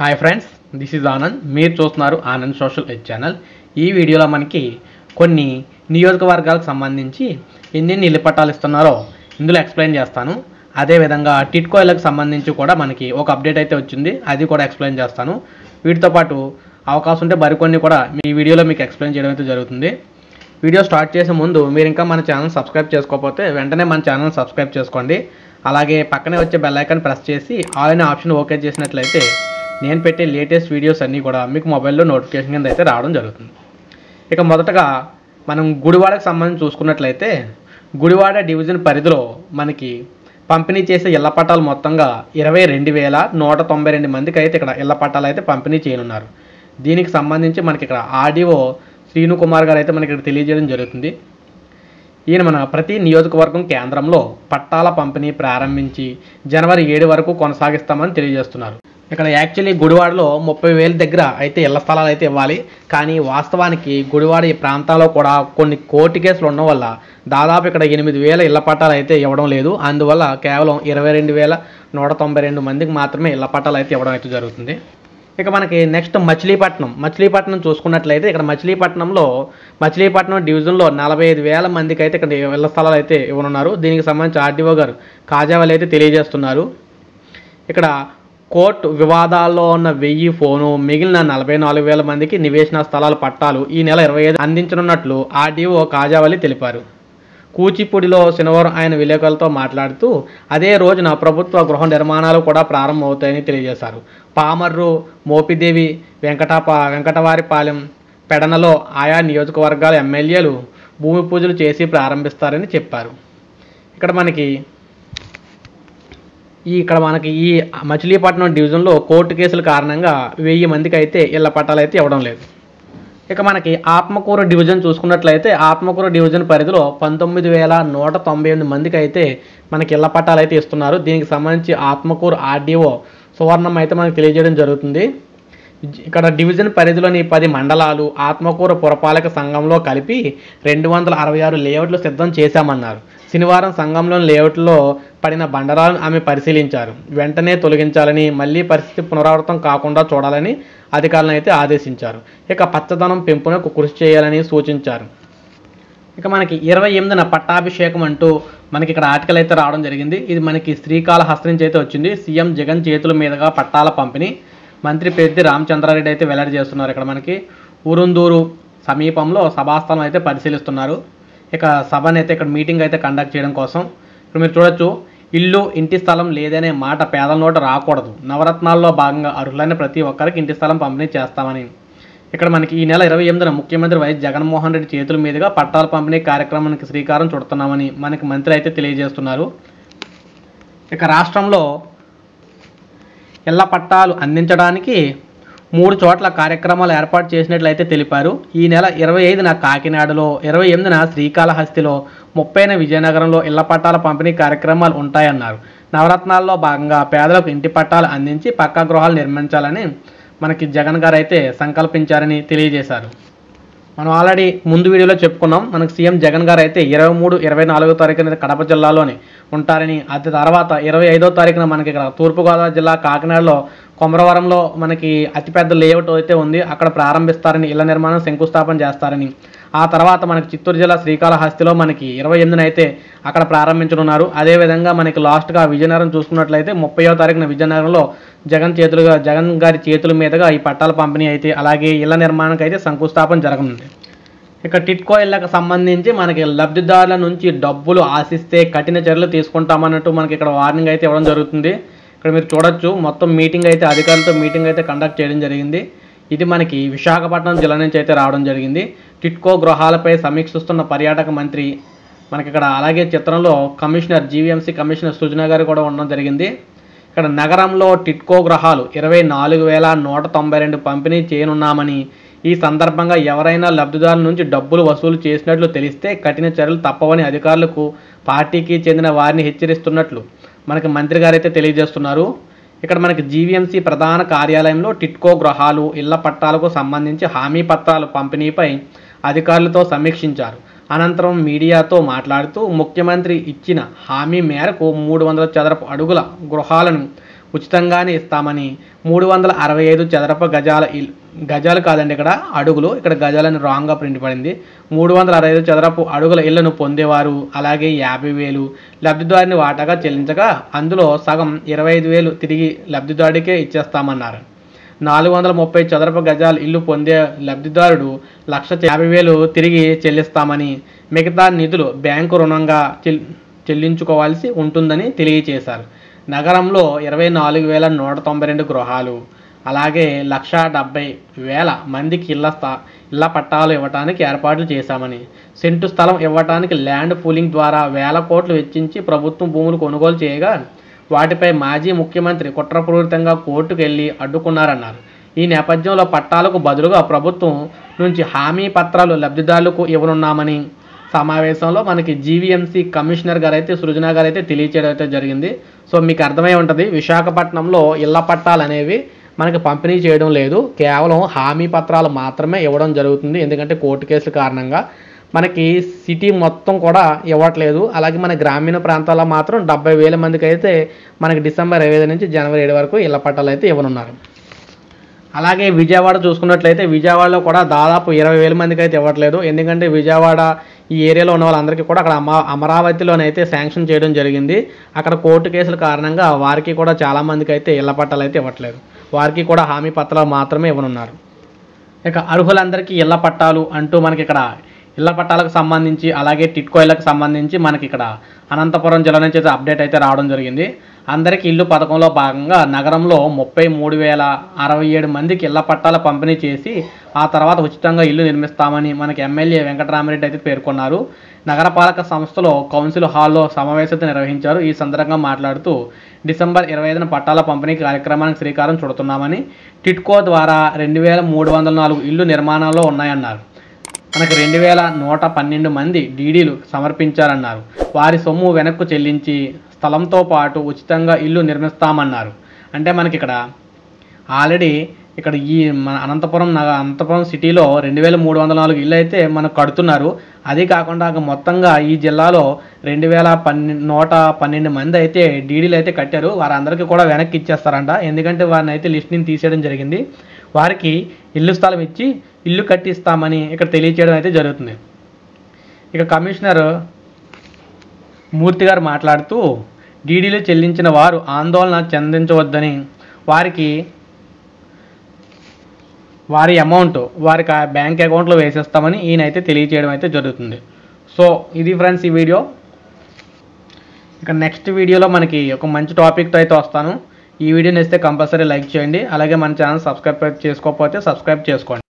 Hi friends this is Anand మీరు చూస్తున్నారు Anand social ఎడ్ channel ఈ వీడియోలో మనకి కొన్ని నియోజకవర్గాలకు సంబంధించి ఎన్ని ఇల్లు పట్టాలు ఇస్తున్నారో ఇందులో ఎక్స్ప్లెయిన్ చేస్తాను. అదేవిధంగా టిట్కోయిలకు సంబంధించి కూడా మనకి ఒక అప్డేట్ అయితే వచ్చింది. అది కూడా ఎక్స్ప్లెయిన్ చేస్తాను. వీటితో పాటు అవకాశం ఉంటే మరికొన్ని కూడా మీ వీడియోలో మీకు ఎక్స్ప్లెయిన్ చేయడం అయితే జరుగుతుంది. వీడియో స్టార్ట్ చేసే ముందు మీరు ఇంకా మన ఛానల్ సబ్స్క్రైబ్ చేసుకోకపోతే వెంటనే మన ఛానల్ సబ్స్క్రైబ్ చేసుకోండి. అలాగే పక్కనే వచ్చే బెల్ ఐకాన్ ప్రెస్ చేసి ఆల్ ఆప్షన్ ఓకే చేసినట్లయితే నేను పెట్టే లేటెస్ట్ వీడియోస్ అన్నీ కూడా మీకు మొబైల్లో నోటిఫికేషన్ కింద అయితే రావడం జరుగుతుంది. ఇక మొదటగా మనం గుడివాడకు సంబంధించి చూసుకున్నట్లయితే గుడివాడ డివిజన్ పరిధిలో మనకి పంపిణీ చేసే ఇళ్ళ పట్టాలు మొత్తంగా ఇరవై రెండు వేల నూట తొంభై రెండు మందికి అయితే ఇక్కడ ఇళ్ళ పట్టాలు అయితే పంపిణీ చేయనున్నారు. దీనికి సంబంధించి మనకి ఇక్కడ ఆర్డీఓ శ్రీను కుమార్ గారు అయితే మనకి ఇక్కడ తెలియజేయడం జరుగుతుంది. ఈయన మన ప్రతి నియోజకవర్గం కేంద్రంలో పట్టాల పంపిణీ ప్రారంభించి జనవరి ఏడు వరకు కొనసాగిస్తామని తెలియజేస్తున్నారు. ఇక్కడ యాక్చువల్లీ గుడివాడలో ముప్పై వేల దగ్గర అయితే ఇళ్ళ స్థలాలు అయితే ఇవ్వాలి. కానీ వాస్తవానికి గుడివాడ ఈ ప్రాంతాల్లో కూడా కొన్ని కోర్టు కేసులు ఉండడం వల్ల దాదాపు ఇక్కడ ఎనిమిది వేల ఇళ్ళ పట్టాలు అయితే ఇవ్వడం లేదు. అందువల్ల కేవలం ఇరవై రెండు వేల నూట తొంభై రెండు మందికి మాత్రమే ఇళ్ళ పట్టాలు అయితే ఇవ్వడం అయితే జరుగుతుంది. ఇక మనకి నెక్స్ట్ మచిలీపట్నం. మచిలీపట్నం చూసుకున్నట్లయితే ఇక్కడ మచిలీపట్నంలో మచిలీపట్నం డివిజన్లో నలభై ఐదు వేల మందికి అయితే ఇక్కడ ఇళ్ళ స్థలాలు అయితే ఇవ్వనున్నారు. దీనికి సంబంధించి ఆర్డీఓ గారు కాజావాళ్ళు అయితే తెలియజేస్తున్నారు. ఇక్కడ కోర్టు వివాదాల్లో ఉన్న వెయ్యి ఫోను మిగిలిన నలభై నాలుగు వేల మందికి నివేశన స్థలాల పట్టాలు ఈ నెల ఇరవై ఐదు అందించనున్నట్లు ఆర్డీఓ కాజావలి తెలిపారు. కూచిపూడిలో శనివారం ఆయన విలేకరులతో మాట్లాడుతూ అదే రోజున ప్రభుత్వ గృహ నిర్మాణాలు కూడా ప్రారంభమవుతాయని తెలియజేశారు. పామర్రు మోపిదేవి వెంకటాప వెంకటవారిపాలెం పెడనలో ఆయా నియోజకవర్గాల ఎమ్మెల్యేలు భూమి పూజలు చేసి ప్రారంభిస్తారని చెప్పారు. ఇక్కడ మనకి ఈ ఇక్కడ మనకి ఈ మచిలీపట్నం డివిజన్లో కోర్టు కేసుల కారణంగా వెయ్యి మందికి అయితే ఇళ్ళ పట్టాలు అయితే ఇవ్వడం లేదు. ఇక మనకి ఆత్మకూరు డివిజన్ చూసుకున్నట్లయితే ఆత్మకూరు డివిజన్ పరిధిలో పంతొమ్మిది వేల నూట తొంభై ఎనిమిది మందికి అయితే మనకి ఇళ్ళ పట్టాలు అయితే ఇస్తున్నారు. దీనికి సంబంధించి ఆత్మకూరు ఆర్డీఓ సువర్ణం అయితే మనకు తెలియజేయడం జరుగుతుంది. ఇక్కడ డివిజన్ పరిధిలోని పది మండలాలు ఆత్మకూర పురపాలక సంఘంలో కలిపి రెండు వందల అరవై ఆరు లేఅవుట్లు సిద్ధం చేశామన్నారు. శనివారం సంఘంలోని లేఅవుట్లో పడిన బండరాలను ఆమె పరిశీలించారు. వెంటనే తొలగించాలని మళ్ళీ పరిస్థితి పునరావృతం కాకుండా చూడాలని అధికారులను అయితే ఆదేశించారు. ఇక పచ్చదనం పెంపునకు కృషి చేయాలని సూచించారు. ఇక మనకి ఇరవై ఎనిమిదిన పట్టాభిషేకం అంటూ మనకి ఇక్కడ ఆర్టికల్ అయితే రావడం జరిగింది. ఇది మనకి శ్రీకాళహస్తి నుంచి అయితే వచ్చింది. సీఎం జగన్ చేతుల మీదుగా పట్టాల పంపిణీ మంత్రి పెద్ది రామచంద్రారెడ్డి అయితే వెల్లడి చేస్తున్నారు ఇక్కడ మనకి. ఊరుందూరు సమీపంలో సభాస్థలం అయితే పరిశీలిస్తున్నారు. ఇక సభని అయితే ఇక్కడ మీటింగ్ అయితే కండక్ట్ చేయడం కోసం. ఇప్పుడు మీరు చూడొచ్చు ఇల్లు ఇంటి స్థలం లేదనే మాట పేదల నోట రాకూడదు. నవరత్నాల్లో భాగంగా అర్హులైన ప్రతి ఒక్కరికి ఇంటి స్థలం పంపిణీ చేస్తామని. ఇక్కడ మనకి ఈ నెల ఇరవై ఎనిమిదిన ముఖ్యమంత్రి వైఎస్ జగన్మోహన్ రెడ్డి చేతుల మీదుగా పట్టాల పంపిణీ కార్యక్రమానికి శ్రీకారం చుడుతున్నామని మనకి మంత్రి అయితే తెలియజేస్తున్నారు. ఇక రాష్ట్రంలో ఇళ్ళ పట్టాలు అందించడానికి మూడు చోట్ల కార్యక్రమాలు ఏర్పాటు చేసినట్లయితే తెలిపారు. ఈ నెల ఇరవై ఐదున కాకినాడలో ఇరవై ఎనిమిదిన శ్రీకాళహస్తిలో ముప్పైన విజయనగరంలో ఇళ్ళ పట్టాల పంపిణీ కార్యక్రమాలు ఉంటాయన్నారు. నవరత్నాల్లో భాగంగా పేదలకు ఇంటి పట్టాలు అందించి పక్కా గృహాలు నిర్మించాలని మనకి జగన్ గారు అయితే సంకల్పించారని తెలియజేశారు. మనం ఆల్రెడీ ముందు వీడియోలో చెప్పుకున్నాం మనకు సీఎం జగన్ గారు అయితే ఇరవై మూడు ఇరవై నాలుగో తారీఖున కడప జిల్లాలోని ఉంటారని అది తర్వాత ఇరవై ఐదో తారీఖున మనకి ఇక్కడ తూర్పుగోదావరి జిల్లా కాకినాడలో కొమరవరంలో మనకి అతిపెద్ద లేఅవుట్ అయితే ఉంది అక్కడ ప్రారంభిస్తారని ఇళ్ళ నిర్మాణం శంకుస్థాపన చేస్తారని. ఆ తర్వాత మనకి చిత్తూరు జిల్లా శ్రీకాళహస్తిలో మనకి ఇరవై ఎనిమిదిన అయితే అక్కడ ప్రారంభించనున్నారు. అదేవిధంగా మనకి లాస్ట్గా విజయనగరం చూసుకున్నట్లయితే ముప్పయో తారీఖున విజయనగరంలో జగన్ చేతులుగా జగన్ గారి చేతుల మీదుగా ఈ పట్టాల పంపిణీ అయితే అలాగే ఇళ్ళ నిర్మాణానికి అయితే శంకుస్థాపన జరగనుంది. ఇక టిట్కో ఇళ్ళకు సంబంధించి మనకి లబ్ధిదారుల నుంచి డబ్బులు ఆశిస్తే కఠిన చర్యలు తీసుకుంటామన్నట్టు మనకి ఇక్కడ వార్నింగ్ అయితే ఇవ్వడం జరుగుతుంది. ఇక్కడ మీరు చూడొచ్చు మొత్తం మీటింగ్ అయితే అధికారులతో మీటింగ్ అయితే కండక్ట్ చేయడం జరిగింది. ఇది మనకి విశాఖపట్నం జిల్లా నుంచి అయితే రావడం జరిగింది. టిట్కో గృహాలపై సమీక్షిస్తున్న పర్యాటక మంత్రి మనకి ఇక్కడ అలాగే చిత్రంలో కమిషనర్ జీవీఎంసీ కమిషనర్ సుజనా గారు కూడా ఉండడం జరిగింది. ఇక్కడ నగరంలో టిట్కో గృహాలు ఇరవై నాలుగు వేల నూట తొంభై రెండు పంపిణీ చేయనున్నామని ఈ సందర్భంగా ఎవరైనా లబ్ధిదారుల నుంచి డబ్బులు వసూలు చేసినట్లు తెలిస్తే కఠిన చర్యలు తప్పవని అధికారులకు పార్టీకి చెందిన వారిని హెచ్చరిస్తున్నట్లు మనకి మంత్రి గారైతే తెలియజేస్తున్నారు. ఇక్కడ మనకి జీవీఎంసీ ప్రధాన కార్యాలయంలో టిట్కో గృహాలు ఇళ్ళ పట్టాలకు సంబంధించి హామీ పత్రాల పంపిణీపై అధికారులతో సమీక్షించారు. అనంతరం మీడియాతో మాట్లాడుతూ ముఖ్యమంత్రి ఇచ్చిన హామీ మేరకు మూడు వందల చదరపు అడుగుల గృహాలను ఉచితంగానే ఇస్తామని మూడు వందల అరవై ఐదు చదరపు గజాల ఇల్ గజాలు కాదండి ఇక్కడ అడుగులు. ఇక్కడ గజాలని రాంగ్గా ప్రింట్ పడింది. మూడు వందల అరవై ఐదు చదరపు అడుగుల ఇళ్ళను పొందేవారు అలాగే యాభై వేలు లబ్ధిదారుని వాటాగా చెల్లించగా అందులో సగం ఇరవై ఐదు వేలు తిరిగి లబ్ధిదారుడికే ఇచ్చేస్తామన్నారు. నాలుగు వందల ముప్పై చదరపు గజాలు ఇల్లు పొందే లబ్ధిదారుడు లక్ష యాభై వేలు తిరిగి చెల్లిస్తామని మిగతా నిధులు బ్యాంకు రుణంగా చెల్ చెల్లించుకోవాల్సి ఉంటుందని తెలియజేశారు. నగరంలో ఇరవై నాలుగు వేల నూట తొంభై రెండు గృహాలు. అలాగే లక్ష డెబ్బై వేల మందికి ఇళ్ళ స్థా ఇళ్ళ పట్టాలు ఇవ్వటానికి ఏర్పాట్లు చేశామని. సెంటు స్థలం ఇవ్వటానికి ల్యాండ్ పూలింగ్ ద్వారా వేల కోట్లు వెచ్చించి ప్రభుత్వం భూములు కొనుగోలు చేయగా వాటిపై మాజీ ముఖ్యమంత్రి కుట్రపూరితంగా కోర్టుకు వెళ్ళి అడ్డుకున్నారన్నారు. ఈ నేపథ్యంలో పట్టాలకు బదులుగా ప్రభుత్వం నుంచి హామీ పత్రాలు లబ్ధిదారులకు ఇవ్వనున్నామని సమావేశంలో మనకి జీవీఎంసీ కమిషనర్ గారు అయితే సృజన గారు అయితే తెలియచేయడం అయితే జరిగింది. సో మీకు అర్థమై ఉంటుంది విశాఖపట్నంలో ఇళ్ళ పట్టాలు అనేవి మనకి పంపిణీ చేయడం లేదు. కేవలం హామీ పత్రాలు మాత్రమే ఇవ్వడం జరుగుతుంది. ఎందుకంటే కోర్టు కేసుల కారణంగా మనకి సిటీ మొత్తం కూడా ఇవ్వట్లేదు. అలాగే మన గ్రామీణ ప్రాంతాల్లో మాత్రం డెబ్బై వేల మందికి అయితే మనకి డిసెంబర్ ఇరవై ఐదు నుంచి జనవరి ఏడు వరకు ఇళ్ళ పట్టాలు అయితే ఇవ్వనున్నారు. అలాగే విజయవాడ చూసుకున్నట్లయితే విజయవాడలో కూడా దాదాపు ఇరవై వేల మందికి అయితే ఇవ్వట్లేదు. ఎందుకంటే విజయవాడ ఈ ఏరియాలో ఉన్న వాళ్ళందరికీ కూడా అక్కడ అమ అమరావతిలోనైతే శాంక్షన్ చేయడం జరిగింది. అక్కడ కోర్టు కేసుల కారణంగా వారికి కూడా చాలా మందికి అయితే ఇళ్ళ పట్టాలు అయితే ఇవ్వట్లేదు. వారికి కూడా హామీ పత్రాలు మాత్రమే ఇవ్వనున్నారు. ఇక అర్హులందరికీ ఇళ్ళ పట్టాలు అంటూ మనకి ఇక్కడ ఇళ్ళ పట్టాలకు సంబంధించి అలాగే టిట్కో ఇళ్ళకు సంబంధించి మనకి ఇక్కడ అనంతపురం జిల్లా నుంచి అయితే అప్డేట్ అయితే రావడం జరిగింది. అందరికీ ఇల్లు పథకంలో భాగంగా నగరంలో ముప్పై మూడు వేల అరవై ఏడు మందికి ఇళ్ళ పట్టాల పంపిణీ చేసి ఆ తర్వాత ఉచితంగా ఇల్లు నిర్మిస్తామని మనకి ఎమ్మెల్యే వెంకటరామరెడ్డి అయితే పేర్కొన్నారు. నగరపాలక సంస్థలో కౌన్సిల్ హాల్లో సమావేశత నిర్వహించారు. ఈ సందర్భంగా మాట్లాడుతూ డిసెంబర్ ఇరవై ఐదున పట్టాల పంపిణీ కార్యక్రమానికి శ్రీకారం చుడుతున్నామని టిట్కో ద్వారా రెండు వేల మూడు వందల నాలుగు ఇల్లు నిర్మాణంలో ఉన్నాయన్నారు. మనకి రెండు వేల నూట పన్నెండు మంది డీడీలు సమర్పించారన్నారు వారి సొమ్ము వెనక్కు చెల్లించి స్థలంతో పాటు ఉచితంగా ఇల్లు నిర్మిస్తామన్నారు. అంటే మనకి ఇక్కడ ఆల్రెడీ ఇక్కడ ఈ మన అనంతపురం నగ అనంతపురం సిటీలో రెండు వేల మూడు వందల నాలుగు ఇల్లు అయితే మనకు కడుతున్నారు. అది కాకుండా మొత్తంగా ఈ జిల్లాలో రెండు వేల పన్నెండు నూట పన్నెండు మంది అయితే డీడీలు అయితే కట్టారు. వారందరికీ కూడా వెనక్కి ఇచ్చేస్తారంట. ఎందుకంటే వారిని అయితే లిస్ట్ని తీసేయడం జరిగింది. వారికి ఇల్లు స్థలం ఇచ్చి ఇల్లు కట్టిస్తామని ఇక్కడ తెలియచేయడం అయితే జరుగుతుంది. ఇక కమిషనర్ మూర్తి గారు మాట్లాడుతూ డీడీలు చెల్లించిన వారు ఆందోళన చెందించవద్దని వారికి వారి అమౌంట్ వారికి ఆ బ్యాంక్ అకౌంట్లో వేసేస్తామని ఈయనైతే తెలియచేయడం అయితే జరుగుతుంది. సో ఇది ఫ్రెండ్స్ ఈ వీడియో. ఇక నెక్స్ట్ వీడియోలో మనకి ఒక మంచి టాపిక్తో అయితే వస్తాను. ఈ వీడియో నచ్చితే కంపల్సరీ లైక్ చేయండి. అలాగే మన ఛానల్ సబ్స్క్రైబ్ చేసుకోకపోతే సబ్స్క్రైబ్ చేసుకోండి.